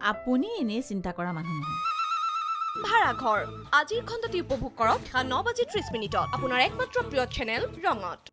আপুনি এনেই চিন্তা কৰা মানুহ নহয়। ভাড়াঘৰ আজিৰ খণ্ডটি উপভোগ কৰক ন বাজি ত্ৰিশ মিনিটত। আপোনাৰ একমাত্ৰ প্ৰিয় চেনেল ৰঙত।